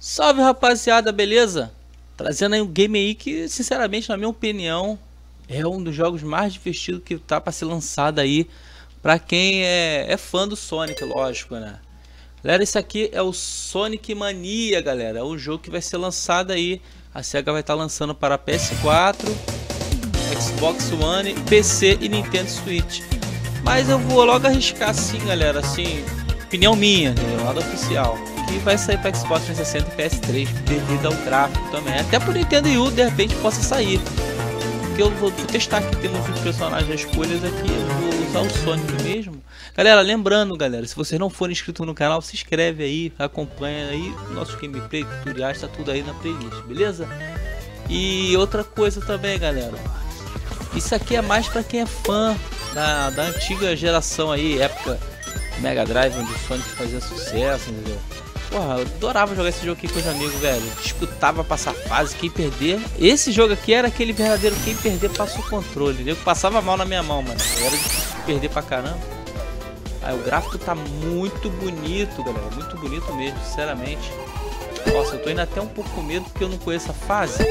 Salve rapaziada, beleza? Trazendo aí um game aí que, sinceramente, na minha opinião, é um dos jogos mais divertidos que tá para ser lançado aí para quem é, é fã do Sonic, lógico, né? Galera, esse aqui é o Sonic Mania, galera. É um jogo que vai ser lançado aí. A SEGA vai estar tá lançando para PS4, Xbox One, PC e Nintendo Switch. Mas eu vou logo arriscar assim, galera, assim, opinião minha, né? lado oficial que vai sair para Xbox 360 e PS3 devido ao gráfico também. Até por Nintendo Wii de repente possa sair. Porque eu vou testar aqui, temos os personagens escolhas aqui, eu vou usar o Sonic mesmo. Galera, lembrando galera, se vocês não forem inscritos no canal, se inscreve aí, acompanha aí nossos gameplay, tutoriais, tá tudo aí na playlist, beleza? E outra coisa também galera, isso aqui é mais para quem é fã da, da antiga geração aí, época Mega Drive, onde o Sonic fazia sucesso, entendeu? Porra, eu adorava jogar esse jogo aqui com os amigos, velho. Disputava passar fase, quem perder. Esse jogo aqui era aquele verdadeiro quem perder passa o controle. Eu passava mal na minha mão, mano. Era difícil perder pra caramba. Aí o gráfico tá muito bonito, galera. Muito bonito mesmo, sinceramente. Nossa, eu tô indo até um pouco com medo porque eu não conheço a fase.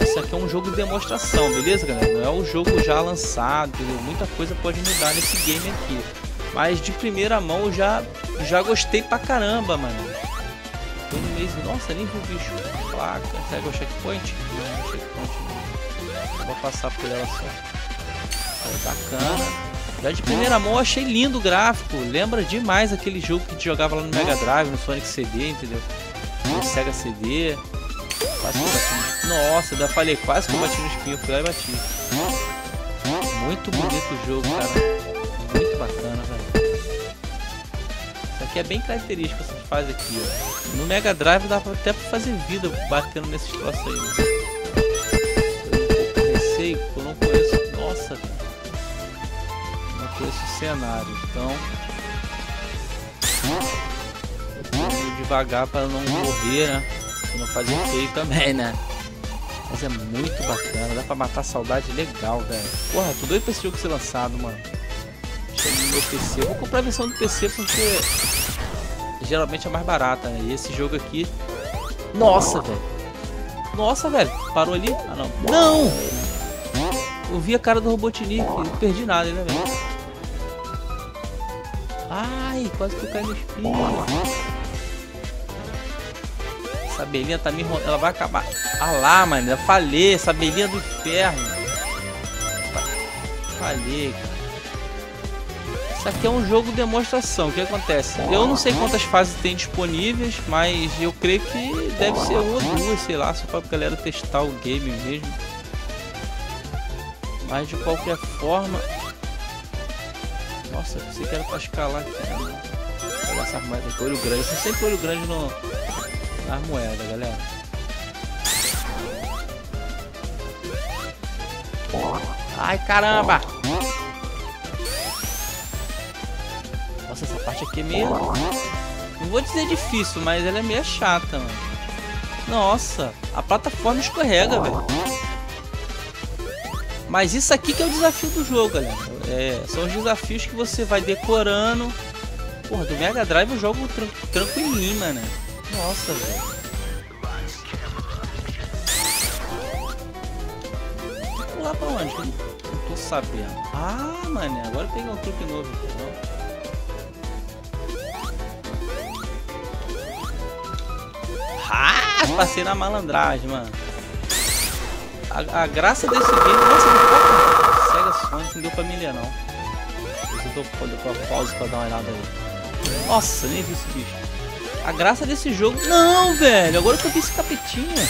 Isso aqui é um jogo de demonstração, beleza, galera? Não é um jogo já lançado? Muita coisa pode mudar nesse game aqui. Mas de primeira mão já já gostei pra caramba, mano. Tô no mês. Nossa, nem vi o bicho. Placa. É o checkpoint? Não, checkpoint não. Vou passar por ela só. Aí, bacana. Já de primeira mão achei lindo o gráfico. Lembra demais aquele jogo que a gente jogava lá no Mega Drive, no Sonic CD, entendeu? No Sega CD. Quase que bati. Nossa, ainda falei, quase que eu bati no espinho. Fui lá e bati. Muito bonito o jogo, cara muito bacana, velho. Isso aqui é bem característico essa fase aqui, ó. No Mega Drive dá até pra fazer vida batendo nesses troços aí, né? Eu não conheço. Nossa, cara. Não conheço o cenário, então. Vou devagar para não morrer, né? E não fazer feio também, né? Mas é muito bacana, dá pra matar saudade legal, velho. Porra, tô doido pra esse jogo ser lançado, mano no meu PC. Eu vou comprar a versão do PC porque geralmente é mais barata, né? E esse jogo aqui... Nossa, velho. Nossa, velho. Parou ali? Ah, não. Não! Eu vi a cara do Robotnik. Não perdi nada, né, velho? Ai, quase que eu caí no espinho. Essa abelhinha tá me enrolando. Ela vai acabar. Ah lá, mano. Eu falei. Essa abelhinha do inferno. Falei, cara. Isso aqui é um jogo demonstração. O que acontece? Eu não sei quantas fases tem disponíveis, mas eu creio que deve ser uma ou duas, sei lá, só pra galera testar o game mesmo. Mas de qualquer forma. Nossa, pensei que era pra escalar aqui. Né? Olha essa moeda aqui, olho grande. Eu sempre olho grande no, nas moedas, galera. Ai caramba! Nossa, essa parte aqui é meio... Não vou dizer difícil, mas ela é meio chata, mano. Nossa, a plataforma escorrega, velho. Mas isso aqui que é o desafio do jogo, galera. É, são os desafios que você vai decorando. Porra, do Mega Drive eu jogo tran tranquilinho, mano. Nossa, velho. Pular pra onde? Não tô sabendo. Ah, mano, agora peguei um truque novo. Então. Ah, passei na malandragem, mano. A, a graça desse game... Nossa, não Sega Sonic não deu pra me ler, não. Eu tô com a pausa pra dar uma olhada aí. Nossa, nem vi esse bicho. A graça desse jogo... Não, velho. Agora que eu vi esse capetinha.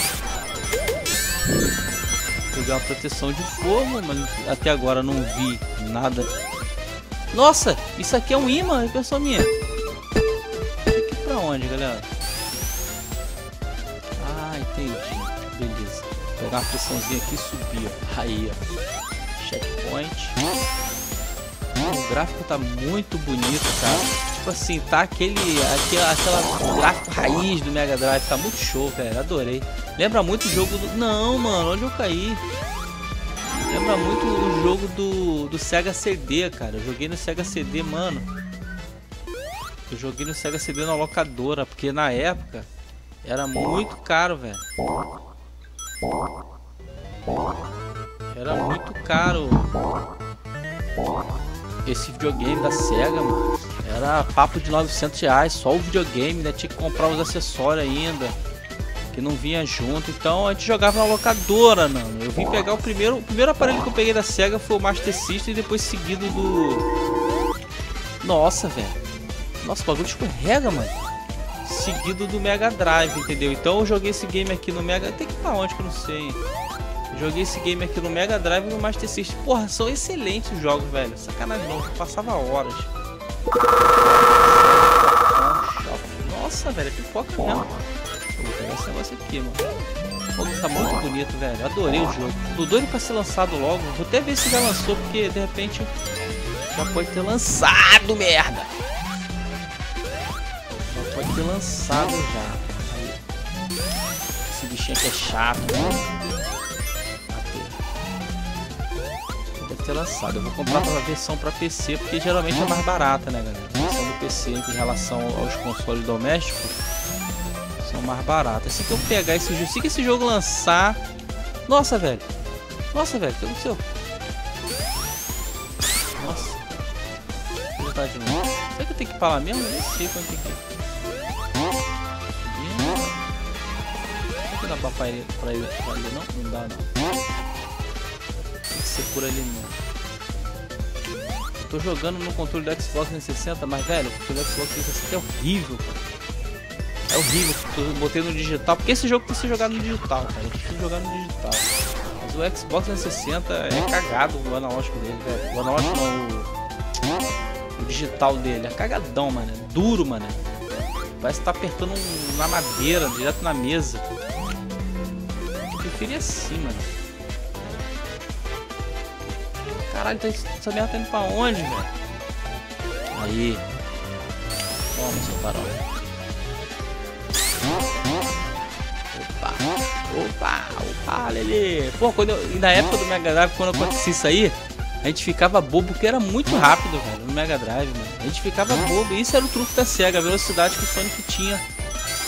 Peguei uma proteção de fogo, mas até agora não vi nada. Nossa, isso aqui é um imã, pessoal minha. Aqui pra onde, galera? Pegar uma pressãozinha aqui e subir. Aí, ó. Checkpoint. O gráfico tá muito bonito, cara. Tipo assim, tá aquele, aquela, aquela gráfico raiz do Mega Drive. Tá muito show, velho. Adorei. Lembra muito o jogo do... Não, mano. Onde eu caí? Lembra muito o jogo do, do Sega CD, cara. Eu joguei no Sega CD, mano. Eu joguei no Sega CD na locadora, porque na época Era muito caro, velho. Era muito caro esse videogame da SEGA, mano. Era papo de 900 reais, só o videogame, né? Tinha que comprar os acessórios ainda, que não vinha junto. Então a gente jogava na locadora, mano. Eu vim pegar o primeiro, o primeiro aparelho que eu peguei da SEGA foi o Master System e depois seguido do... Nossa, velho. Nossa, o bagulho escorrega, mano. Seguido do Mega Drive, entendeu? Então eu joguei esse game aqui no Mega... Tem que ir pra onde que eu não sei. Joguei esse game aqui no Mega Drive e no Master System. Porra, são excelentes os jogos, velho. Sacanagem não, passava horas. Nossa, velho, é pipoca mesmo. Vou pegar esse negócio aqui, mano. Pô, tá muito bonito, velho. Adorei o jogo. Tô doido pra ser lançado logo. Vou até ver se já lançou, porque de repente já pode ter lançado, merda. Pode ter lançado já. Aí. Esse bichinho aqui é chato, né? ter lançado. Eu vou comprar uma versão para PC, porque geralmente é mais barata, né, galera? A versão do PC em relação aos consoles domésticos são mais baratas. Se eu pegar esse jogo, se esse jogo lançar... Nossa, velho. Nossa, velho, que aconteceu? Nossa. Vou de novo. Será que eu tenho que lá mesmo? Eu nem sei quando tem que que dá pra ir pra ele, pra ele não? Não dá, não ser por ali mesmo. tô jogando no controle do Xbox 360, mas velho, o controle do Xbox 360 é horrível, cara. É horrível, eu botei no digital, porque esse jogo tem que ser jogado no digital, cara. Eu preciso jogar no digital. Mas o Xbox 360 é cagado o analógico dele, velho. O analógico não, o, o digital dele. É cagadão, mano. É duro, mano. Parece que tá apertando na madeira, direto na mesa. Eu preferia assim, mano. Caralho, tá, essa merda tá indo pra onde, velho? Aí. Toma, seu farol. Opa, opa, opa, Lele. Pô, quando eu, na época do Mega Drive, quando acontecia isso aí, a gente ficava bobo, porque era muito rápido, velho, no Mega Drive, mano. A gente ficava bobo. E isso era o truque da SEGA, a velocidade que o Sonic tinha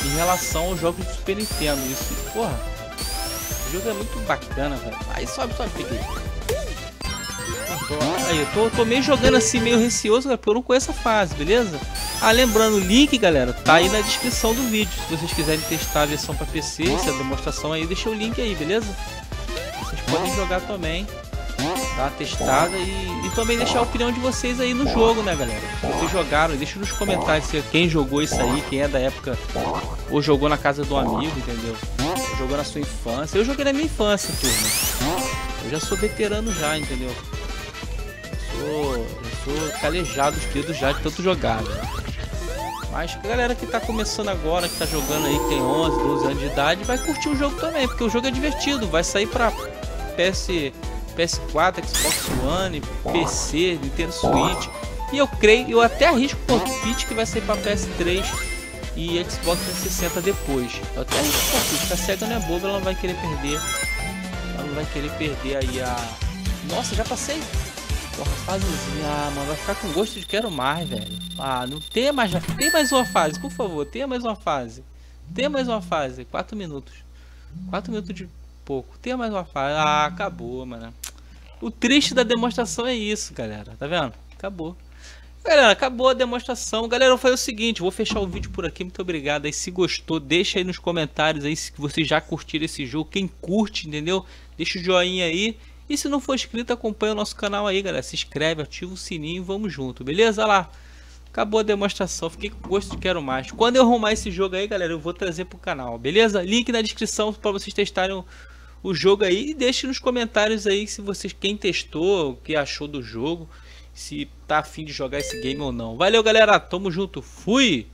em relação aos jogos do Super Nintendo. Isso, porra, o jogo é muito bacana, velho. Aí sobe, sobe, peguei. Aí, eu tô, tô meio jogando assim, meio receoso, porque eu não conheço a fase, beleza? Ah, lembrando, o link, galera, tá aí na descrição do vídeo. Se vocês quiserem testar a versão para PC, essa demonstração aí, deixa o link aí, beleza? Vocês podem jogar também, dar uma testada e, e também deixar a opinião de vocês aí no jogo, né, galera? Se vocês jogaram, deixa nos comentários quem jogou isso aí, quem é da época ou jogou na casa do amigo, entendeu? Ou jogou na sua infância. Eu joguei na minha infância, turma. Eu já sou veterano já, entendeu? sou, sou calejado os dedos já de tanto jogar. Né? Mas a galera que tá começando agora, que tá jogando aí, tem 11, 12 anos de idade, vai curtir o jogo também, porque o jogo é divertido. Vai sair pra PS, PS4, Xbox One, PC, Nintendo Switch. E eu creio, eu até arrisco o palpite que vai sair pra PS3 e Xbox 360 depois. Até arrisco o palpite, que a SEGA não é boba, ela não vai querer perder. Ela não vai querer perder aí a. Nossa, já passei Porra, fasezinha. Ah, mano, vai ficar com gosto de quero mais, velho. Ah, não tem mais. Tem mais uma fase, por favor. Tenha mais uma fase. Tenha mais uma fase. 4 minutos. 4 minutos de pouco. Tenha mais uma fase. Ah, acabou, mano. O triste da demonstração é isso, galera. Tá vendo? Acabou. Galera, acabou a demonstração. Galera, eu fazer o seguinte, vou fechar o vídeo por aqui. Muito obrigado aí. Se gostou, deixa aí nos comentários aí se vocês já curtiram esse jogo. Quem curte, entendeu? Deixa o joinha aí. E se não for inscrito, acompanha o nosso canal aí, galera. Se inscreve, ativa o sininho e vamos junto, beleza? Olha lá. Acabou a demonstração, fiquei com gosto de quero mais. Quando eu arrumar esse jogo aí, galera, eu vou trazer pro canal, beleza? Link na descrição para vocês testarem o, o, jogo aí. E deixe nos comentários aí se vocês, quem testou, o que achou do jogo. Se tá afim de jogar esse game ou não. Valeu, galera. Tamo junto. Fui!